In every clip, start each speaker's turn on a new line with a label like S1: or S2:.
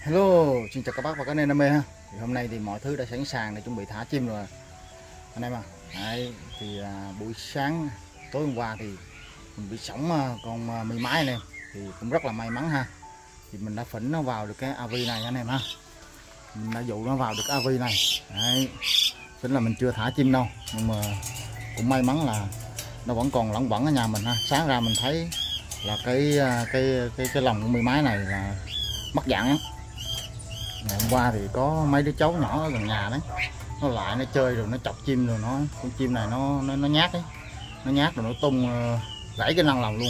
S1: Hello, xin chào các bác và các anh em đam mê ha. Thì hôm nay thì mọi thứ đã sẵn sàng để chuẩn bị thả chim rồi. Anh em à. Đấy, thì à, buổi sáng tối hôm qua thì mình bị sóng à, con à, mì mái này thì cũng rất là may mắn ha. Thì mình đã phỉnh nó vào được cái AV này anh em ha. Mình đã dụ nó vào được AV này. Đấy. Tính là mình chưa thả chim đâu, nhưng mà cũng may mắn là nó vẫn còn lỏng bẩn ở nhà mình ha. Sáng ra mình thấy là cái cái cái cái cái lồng của mì mái này là mất dạng lắm ngày hôm qua thì có mấy đứa cháu nhỏ ở gần nhà đấy. Nó lại nó chơi rồi nó chọc chim rồi nó con chim này nó nó, nó nhát đấy nó nhát rồi nó tung ờ, gãy cái năng lòng luôn.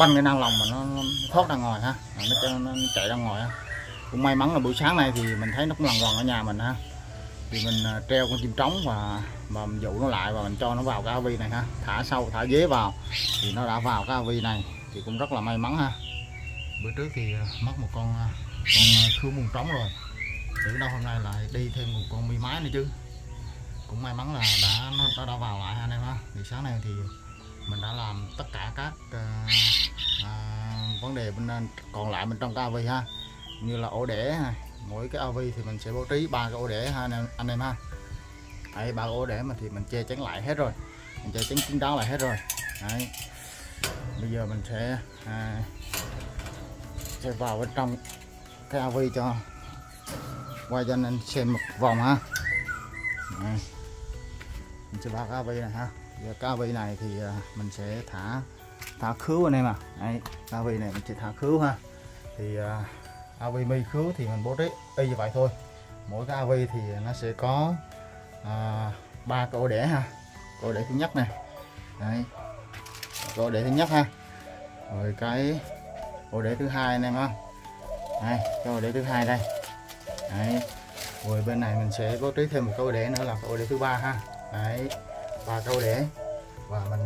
S1: Banh cái năng lòng mà nó, nó thoát ra ngoài ha. À, nó, nó, nó chạy ra ngoài ha. Cũng may mắn là buổi sáng này thì mình thấy nó cũng lần vần ở nhà mình ha. Thì mình ờ, treo con chim trống và mà mình dụ nó lại và mình cho nó vào cái vi này ha. Thả sâu thả dế vào. Thì nó đã vào cái vi này. Thì cũng rất là may mắn ha. Bữa trước thì ờ, mất một con còn con ờ, mùng trống rồi. Tưởng đâu hôm nay lại đi thêm một con mi mái nữa chứ. Cũng may mắn là đã nó, đã, đã vào lại anh em ha. Thì sáng nay thì mình đã làm tất cả các uh, uh, vấn đề bên còn lại bên trong cái AV ha. Như là ổ đẻ này mỗi cái AV thì mình sẽ bố trí ba cái ổ đẻ ha anh em, anh em ha. Đấy ba ổ đẻ mà thì mình che chắn lại hết rồi. Mình che chắn kín đáo lại hết rồi. Đấy. Bây giờ mình sẽ uh, sẽ vào bên trong cái AV cho quay cho anh em xem một vòng ha. Này. mình sẽ vào cái AV này ha. Giờ cái AV này thì à, mình sẽ thả thả khứu anh em à Đấy, cái AV này mình sẽ thả khứu ha. Thì à, uh, AV mi khứu thì mình bố trí y như vậy thôi. Mỗi cái AV thì nó sẽ có à, ba cái ổ đẻ ha. Ổ đẻ thứ nhất này Đấy. ổ đẻ thứ nhất ha. Rồi cái ổ đẻ thứ hai anh em ha đây cái ổ thứ hai đây. Đấy rồi bên này mình sẽ bố trí thêm một câu đĩa nữa là câu đĩa thứ ba ha. Đấy, ba câu đĩa và mình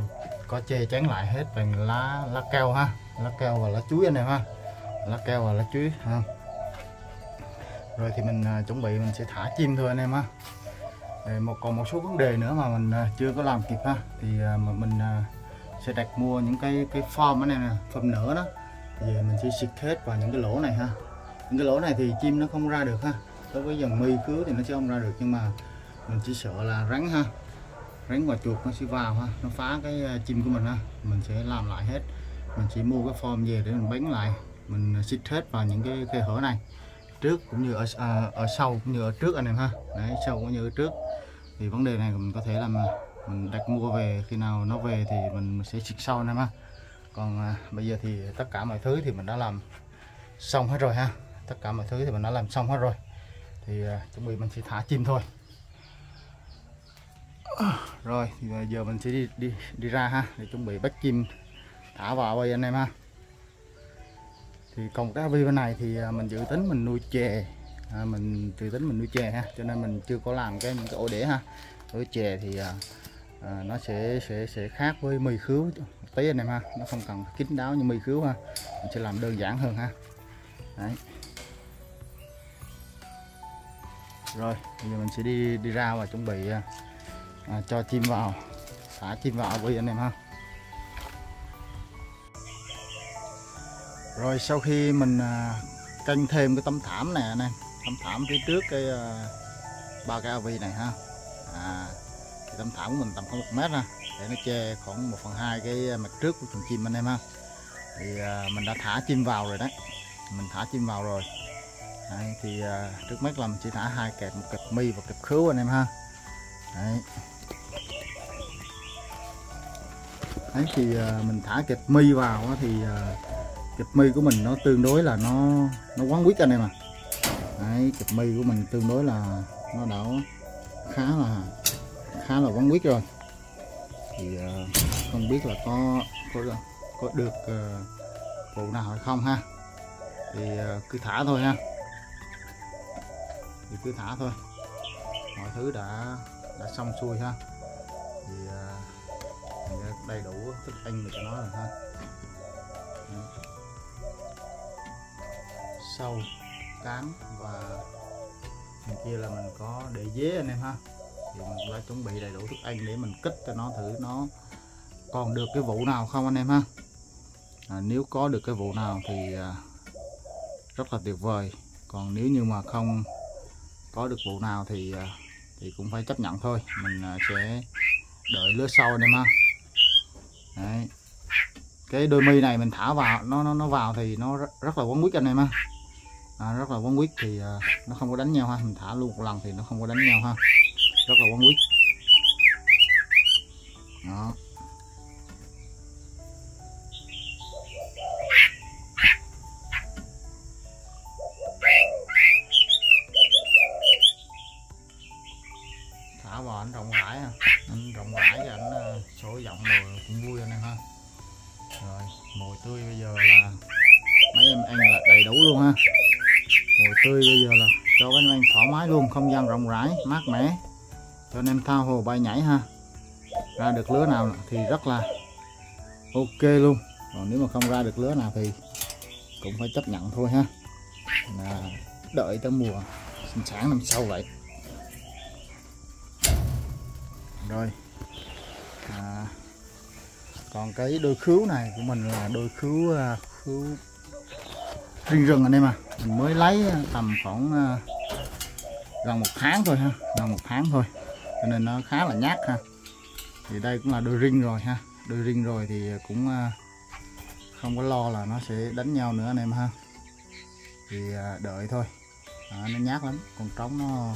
S1: có che chắn lại hết bằng lá lá keo ha. Lá keo và lá chuối anh em ha. Lá keo và lá chuối ha. Rồi thì mình à, chuẩn bị mình sẽ thả chim thôi anh em ha. Một, còn một số vấn đề nữa mà mình à, chưa có làm kịp ha. Thì à, mình sẽ đặt mua những cái cái form anh em nè form nửa đó. Thì mình sẽ xịt hết vào những cái lỗ này ha cái lỗ này thì chim nó không ra được ha. Đối với dòng mi cứa thì nó sẽ không ra được nhưng mà mình chỉ sợ là rắn ha. Rắn và chuột nó sẽ vào ha nó phá cái ờ, chim của mình ha. Mình sẽ làm lại hết. Mình chỉ mua cái form về để mình bắn lại. Mình ờ, xịt hết vào những cái khe hở này. Trước cũng như ở à, ở sau cũng như ở trước anh em ha. Đấy sau cũng như ở trước. Thì vấn đề này mình có thể làm mình đặt mua về. Khi nào nó về thì mình sẽ xịt sau anh em ha. Còn à, bây giờ thì tất cả mọi thứ thì mình đã làm xong hết rồi ha tất cả mọi thứ thì mình đã làm xong hết rồi. Thì uh, chuẩn bị mình sẽ thả chim thôi. Rồi thì à, giờ mình sẽ đi đi đi ra ha để chuẩn bị bắt chim thả vào đây anh em ha. Thì còn cái video bên này thì à, mình dự tính mình nuôi chè. À, mình dự tính mình nuôi chè ha cho nên mình chưa có làm cái những cái ổ đẻ ha. Với chè thì à, nó sẽ sẽ sẽ khác với mì khứu tí anh em ha. Nó không cần kín đáo như mì khứu ha mình sẽ làm đơn giản hơn ha. Đấy. Rồi bây giờ mình sẽ đi đi ra và chuẩn bị à, à cho chim vào thả chim vào với anh em ha. Rồi sau khi mình à, canh thêm cái tấm thảm này anh em tấm thảm phía trước cái à, ba cái AV này ha. À, cái tấm thảm của mình tầm khoảng một mét ha để nó che khoảng 1 phần hai cái mặt trước của chuồng chim anh em ha. Thì à, mình đã thả chim vào rồi đấy mình thả chim vào rồi đấy, thì uh, trước mắt là mình chỉ thả hai kẹp một kẹp mi và kẹp khứu anh em ha. Đấy. Đấy thì uh, mình thả kẹp mi vào thì uh, kẹp mi của mình nó tương đối là nó nó quán quýt anh em à đấy kẹp mi của mình tương đối là nó đã khá là khá là quán quýt rồi. Thì uh, không biết là có có có được uh, vụ nào hay không ha. Thì uh, cứ thả thôi ha thì cứ thả thôi. Mọi thứ đã đã xong xuôi ha. Thì uh, đầy đủ thức ăn để cho nó rồi ha. Sâu cán và bên kia là mình có để dế anh em ha. Thì mình đã chuẩn bị đầy đủ thức ăn để mình kích cho nó thử nó còn được cái vụ nào không anh em ha. À, nếu có được cái vụ nào thì à, rất là tuyệt vời. Còn nếu như mà không có được vụ nào thì à, thì cũng phải chấp nhận thôi. Mình à, sẽ đợi lứa sau anh em ha. Đấy. cái đôi mi này mình thả vào nó nó nó vào thì nó rất, là quấn quýt anh em ha. À, rất là quấn quýt thì à, nó không có đánh nhau ha. Mình thả luôn một lần thì nó không có đánh nhau ha. Rất là quấn quýt. Đó. Thả vào anh rộng rãi ha. Anh rộng rãi cho anh ờ, sổ giọng rồi cũng vui anh em ha. Rồi mồi tươi bây giờ là mấy em ăn là đầy đủ luôn ha. Mồi tươi bây giờ là cho anh em ăn thoải mái luôn, không gian rộng rãi, mát mẻ. Cho anh em thao hồ bay nhảy ha. Ra được lứa nào thì rất là ok luôn. Còn nếu mà không ra được lứa nào thì cũng phải chấp nhận thôi ha. Là đợi tới mùa sinh sản năm sau vậy rồi. À, còn cái đôi khứu này của mình là đôi khứu à, khứu riêng rừng anh em à mình mới lấy à, tầm khoảng à, gần một tháng thôi ha gần một tháng thôi. Cho nên nó khá là nhát ha. Thì đây cũng là đôi ring rồi ha. Đôi ring rồi thì cũng à, không có lo là nó sẽ đánh nhau nữa anh em ha. Thì đợi thôi. À, nó nhát lắm con trống nó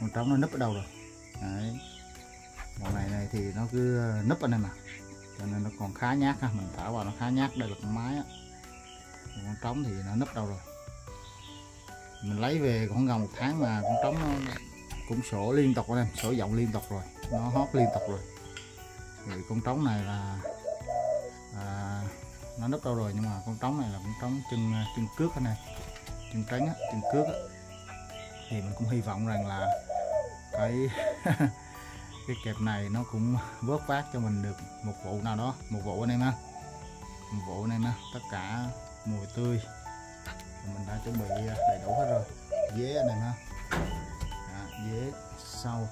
S1: con trống nó nấp ở đâu rồi? Đấy con này này thì nó cứ ờ, nấp anh em mà. Cho nên nó còn khá nhát ha mình thả vào nó khá nhát đây là con mái á. Con trống thì nó nấp đâu rồi. Mình lấy về khoảng gần một tháng mà con trống nó cũng sổ liên tục anh em sổ giọng liên tục rồi nó hót liên tục rồi. Thì con trống này là à, nó nấp đâu rồi nhưng mà con trống này là con trống chân ờ, chân cước anh này chân trắng á chân cước á. Thì mình cũng hy vọng rằng là cái cái kẹp này nó cũng vớt vát cho mình được một vụ nào đó một vụ anh em ha. Một vụ anh em ha tất cả mùi tươi. Mình đã chuẩn bị à, đầy đủ hết rồi. Dế anh em ha. À, dế sau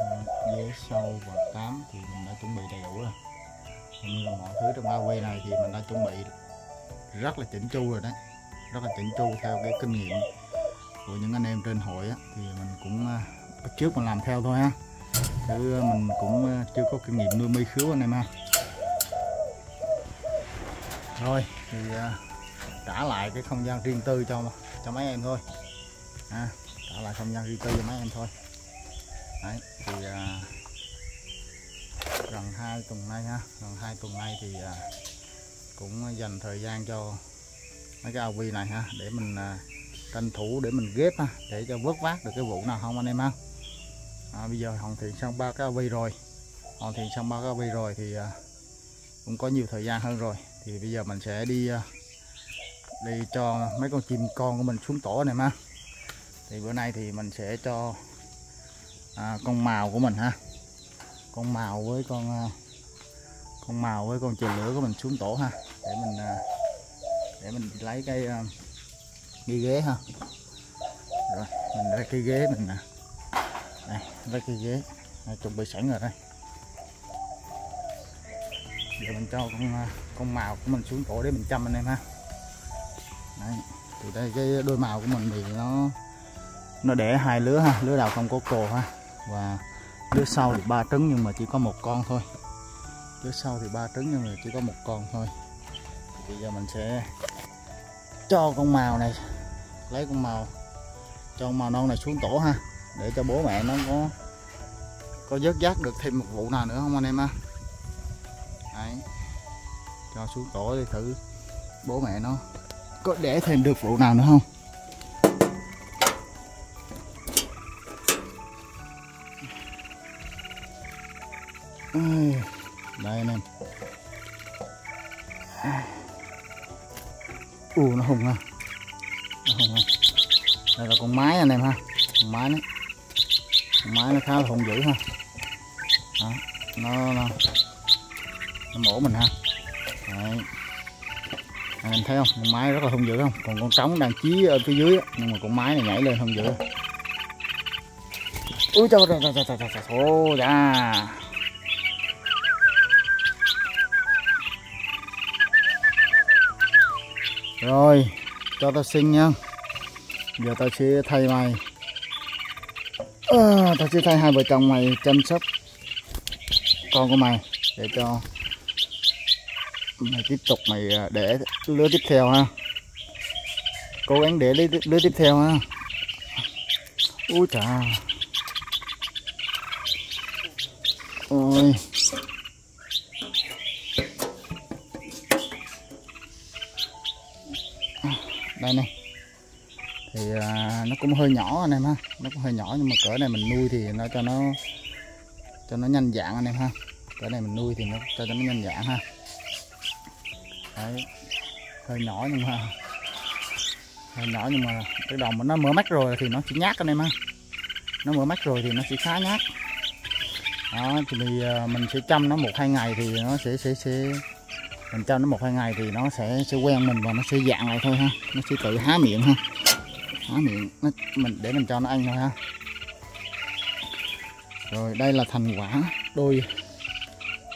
S1: à, dạ, dế sau và cám thì mình đã chuẩn bị đầy đủ rồi. Như là mọi thứ trong bao quay này thì mình đã chuẩn bị rất là chỉnh chu rồi đấy. Rất là chỉnh chu theo cái kinh nghiệm của những anh em trên hội á, thì mình cũng à, bắt trước mình làm theo thôi ha. Chứ mình cũng ờ, chưa có kinh nghiệm nuôi mi khứu anh em ha. Rồi thì ờ, trả lại cái không gian riêng tư cho cho mấy em thôi. À, trả lại không gian riêng tư cho mấy em thôi. Đấy thì à, gần hai tuần nay ha. Gần hai tuần nay thì à, cũng dành thời gian cho mấy cái ao vi này ha để mình à, tranh thủ để mình ghép ha để cho vớt vát được cái vụ nào không anh em ha? À, bây giờ hoàn thiện xong ba cái vi rồi. Hoàn thiện xong ba cái vi rồi thì à, cũng có nhiều thời gian hơn rồi. Thì bây giờ mình sẽ đi à, đi cho mấy con chim con của mình xuống tổ này mà thì bữa nay thì mình sẽ cho à, con màu của mình ha. Con màu với con à, con màu với con chè lửa của mình xuống tổ ha. Để mình à, để mình lấy cái à, cái ghế ha. Rồi mình lấy cái ghế mình nè đây lấy cái ghế. Đây, chuẩn bị sẵn rồi đây. Giờ mình cho con à, con màu của mình xuống tổ để mình chăm anh em ha. Đấy. thì đây cái đôi màu của mình thì nó nó đẻ hai lứa ha. Lứa đầu không có cồ ha. Và lứa sau thì ba trứng nhưng mà chỉ có một con thôi. Lứa sau thì ba trứng nhưng mà chỉ có một con thôi. Thì bây giờ mình sẽ cho con màu này lấy con màu cho con màu non này xuống tổ ha để cho bố mẹ nó có có vớt vát được thêm một vụ nào nữa không anh em ha Đấy. cho xuống tổ đi thử bố mẹ nó có để thêm được vụ nào nữa không Đó. nó nó nó mổ mình ha Đấy. anh em thấy không con mái rất là hung dữ không còn con trống đang chí ở phía dưới nhưng mà con mái này nhảy lên hung dữ ui trời trời trời trời trời trời ô da rồi cho tao sinh nha giờ tao sẽ thay mày à, tao sẽ thay hai vợ chồng mày chăm sóc con của mày để cho mày tiếp tục mày à, để lứa tiếp theo ha. Cố gắng để lứa, lứa tiếp theo ha. Ui chà. Ôi. À, đây này. Thì à, nó cũng hơi nhỏ anh em ha. Nó cũng hơi nhỏ nhưng mà cỡ này mình nuôi thì nó cho nó cho nó nhanh dạng anh em ha. Cái này mình nuôi thì nó cho nó nhanh dạng ha. Đấy. Hơi nhỏ nhưng mà, hơi nhỏ nhưng mà cái đồng mà nó mở mắt rồi thì nó chỉ nhát anh em ha. Nó mở mắt rồi thì nó sẽ khá nhát. Đó, thì mình sẽ chăm nó một hai ngày thì nó sẽ sẽ sẽ, mình cho nó một hai ngày thì nó sẽ sẽ quen mình và nó sẽ dạng lại thôi ha. Nó sẽ tự há miệng ha. Há miệng, nó, mình, để mình cho nó ăn thôi ha rồi đây là thành quả đôi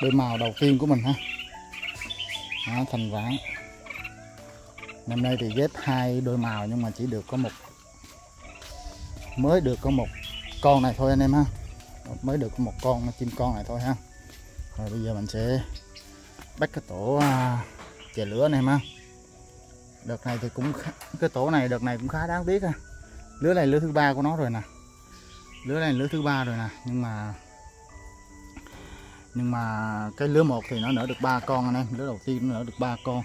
S1: đôi màu đầu tiên của mình ha. Đó, thành quả. Năm nay thì ghép hai đôi màu nhưng mà chỉ được có một mới được có một con này thôi anh em ha. Mới được có một con chim con này thôi ha. Rồi bây giờ mình sẽ bắt cái tổ à, chè lửa này ha. Đợt này thì cũng cái tổ này đợt này cũng khá đáng tiếc ha. Lứa này lứa thứ ba của nó rồi nè lứa này lứa thứ ba rồi nè nhưng mà nhưng mà cái lứa một thì nó nở được ba con anh em. Lứa đầu tiên nó nở được ba con.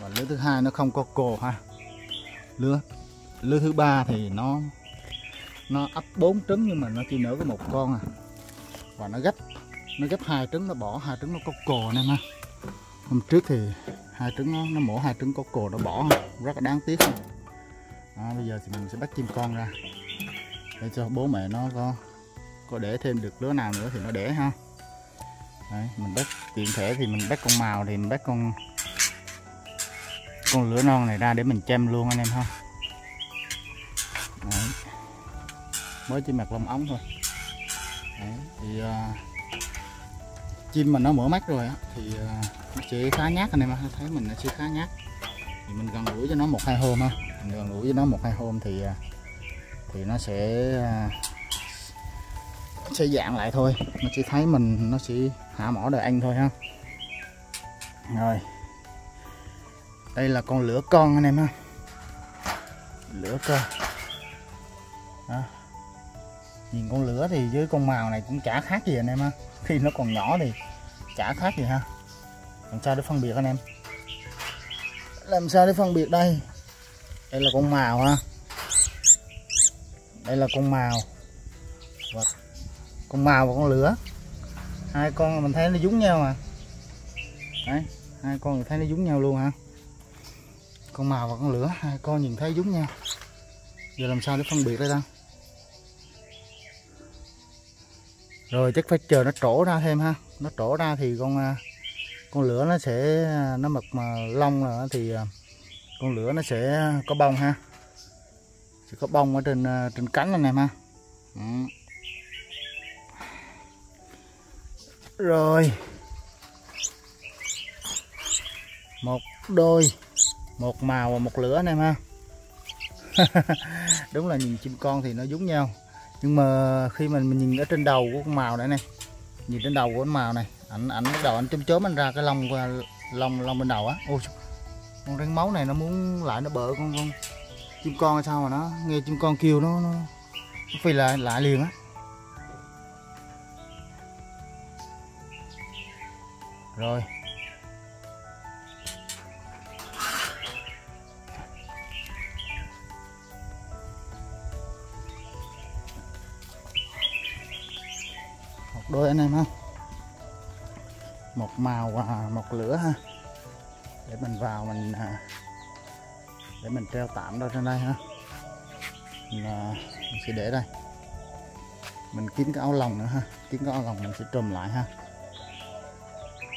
S1: Và lứa thứ hai nó không có cồ ha. Lứa lứa thứ ba thì nó nó ấp bốn trứng nhưng mà nó chỉ nở có một con à. Và nó gấp nó gấp hai trứng nó bỏ hai trứng nó có cồ anh em ha. Hôm trước thì hai trứng nó, nó mổ hai trứng có cồ nó bỏ. Rất là đáng tiếc. À, bây giờ thì mình sẽ bắt chim con ra để cho bố mẹ nó có có để thêm được lứa nào nữa thì nó để ha. Đấy, mình bắt tiện thể thì mình bắt con màu thì mình bắt con con lứa non này ra để mình chăm luôn anh em ha. Đấy. mới chỉ mặc lông ống thôi. Đấy, thì uh, chim mà nó mở mắt rồi á thì uh, nó sẽ khá nhát anh em ha thấy mình nó sẽ khá nhát. Thì mình gần gũi cho nó một hai hôm ha. Mình gần gũi với nó một hai hôm thì uh, thì nó sẽ à, sẽ dạng lại thôi. Nó chỉ thấy mình, nó chỉ hạ mỏ đời anh thôi ha. Rồi. Đây là con lửa con anh em ha. Lửa con đó. nhìn con lửa thì với con màu này cũng chả khác gì anh em ha. Khi nó còn nhỏ thì chả khác gì ha. Làm sao để phân biệt anh em? Làm sao để phân biệt đây? Đây là con màu ha đây là con màu. Và con màu và con lửa. Hai con mình thấy nó giống nhau mà. Đấy, hai con mình thấy nó giống nhau luôn hả? Con màu và con lửa, hai con nhìn thấy giống nhau. Giờ làm sao để phân biệt đây ta? Rồi, chắc phải chờ nó trổ ra thêm ha. Nó trổ ra thì con à, con lửa nó sẽ à, nó mập mà lông rồi thì à, con lửa nó sẽ có bông ha chỉ có bông ở trên ờ, trên cánh anh em ha. Ừ. rồi. Một đôi một màu và một lửa anh em ha. Đúng là nhìn chim con thì nó giống nhau. Nhưng mà khi mình, mình nhìn ở trên đầu của con màu này này nhìn trên đầu của con màu này ảnh ảnh bắt đầu ảnh chấm chớm anh ra cái lông lông lông bên đầu á. Ôi con rắn máu này nó muốn lại nó bợ con con chim con hay sao mà nó nghe chim con kêu nó nó, nó phi lại lại liền á. Rồi. Một đôi anh em ha. Một màu và một lửa ha. Để mình vào mình à, để mình treo tạm đó trên đây ha. Mình, à, mình sẽ để đây. Mình kiếm cái áo lồng nữa ha. Kiếm cái áo lồng mình sẽ trùm lại ha.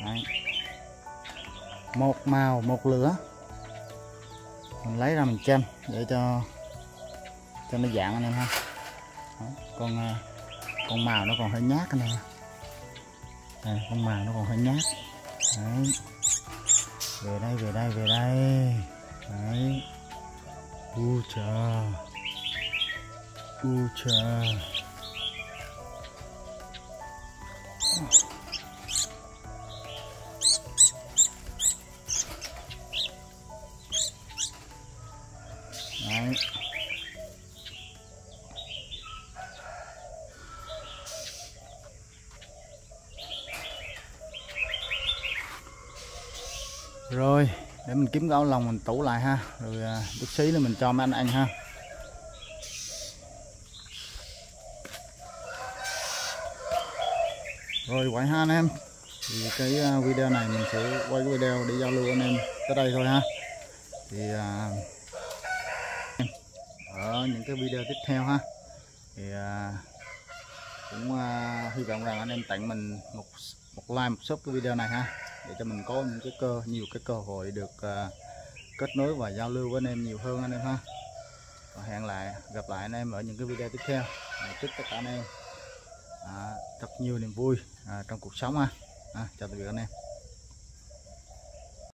S1: Đấy. một màu một lửa. Mình lấy ra mình chăm để cho cho nó dạng anh em ha. Con à, con màu nó còn hơi nhát anh em đây, con màu nó còn hơi nhát. Đấy. về đây về đây về đây. Đấy u chà u chà đấy rồi để mình kiếm gạo lòng mình tủ lại ha. Rồi à, chút xí nữa mình cho mấy anh ăn ha. Rồi quậy ha anh em. Thì cái à, video này mình sẽ quay cái video để giao lưu anh em tới đây thôi ha. Thì à, ở những cái video tiếp theo ha. Thì à, cũng à, hy vọng rằng anh em tặng mình một một like một sub cái video này ha để cho mình có những cái cơ nhiều cái cơ hội được uh, kết nối và giao lưu với anh em nhiều hơn anh em ha. Và hẹn lại gặp lại anh em ở những cái video tiếp theo. À, chúc tất cả anh em à, thật nhiều niềm vui à, trong cuộc sống ha. À, chào tạm biệt anh em.